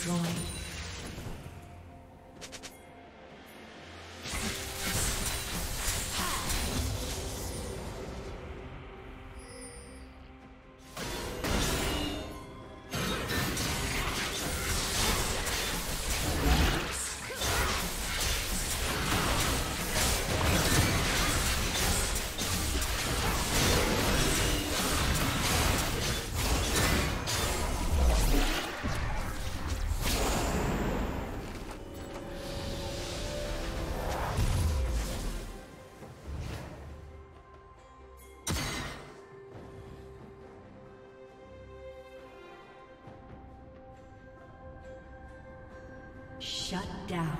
Destroyed. Shut down.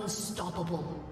Unstoppable.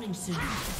Spawning soon.